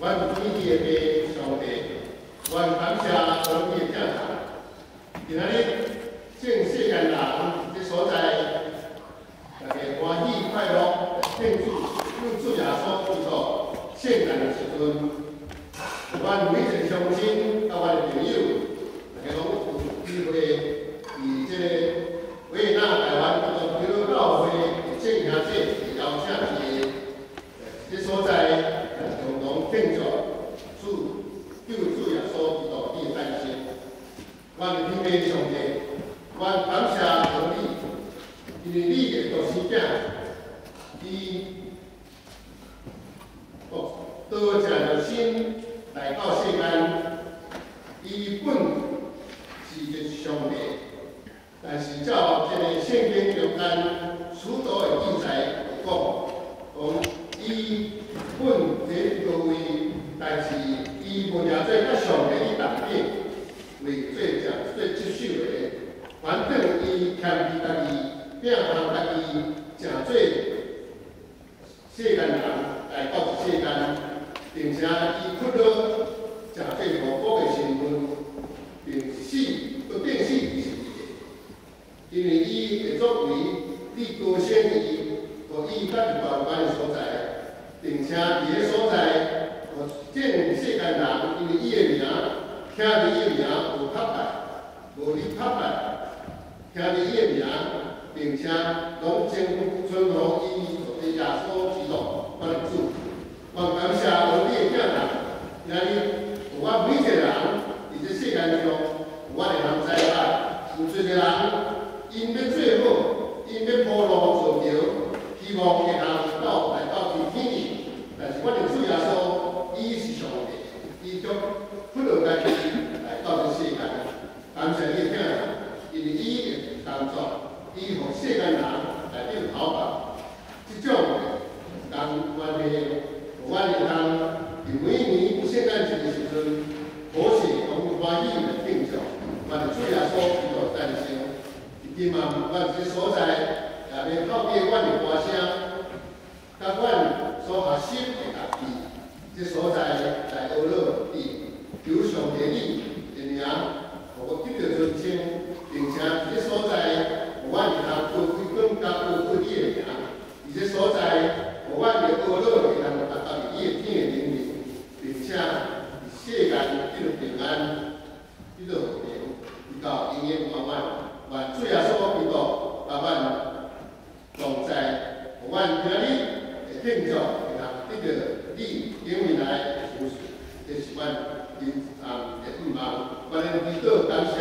的弟兄弟，愿感谢上帝的教堂。今仔日正世间人这所在，大家欢喜快乐庆祝庆祝耶稣基督圣诞的时阵，阮每一个乡亲、甲阮的朋友，大家拢有机会以这个维也纳台湾基督基督教会的圣兄弟邀请伊的这所在，共同庆祝主救主耶稣基督的诞生。阮的天父上帝，阮感谢上帝，因为你的独生囝，伊哦，多正着心来到世间，伊本是一个上帝，但是照这个圣经中间许多的记载讲，讲伊本在各位，但是伊无也做甲上帝的同顶。为做正做接受的，反正伊欠伊家己，摒通家己正做世间人来到世间，并且伊屈了正做无辜的身份，并死不变死是伊的，因为伊会作为你高升伊，互伊甲一包关的所在，并且伊个所在，互正世间人因为伊的名。听着伊的名有拍败，无你拍败，听着伊的名，并且拢称呼尊奉伊做耶稣基督，我的主。我感谢上帝的教堂，今日有我每一个人伫这世间中，有我的人在法，有一个人因要做好，因要铺路造桥，希望会通到来到天天里，但是我的主耶稣，伊是上帝，伊将不能家己。来到这世间，感谢你听，因为伊的工作，伊互世间人来顶头吧。即种人关系，有我哋当伫每年圣诞节的时阵，好是同欢喜的庆祝，我哋主耶稣基督诞生。今嘛，阮这所在也免靠近阮的歌声，甲阮所学习的家己，这所在来学乐地，求上帝你。名，互我得到尊称，并且这所在，互我日通过规更加过过你的名，而这所在，互我的学乐会通达到你的天的能力，并且世间得到平安，得到和平，直到永远永远。愿主耶稣基督甲阮同在，互阮今日会庆祝，会通得到你永远来的扶持，这是阮。因啊，也毋忙，我哋祈祷感谢。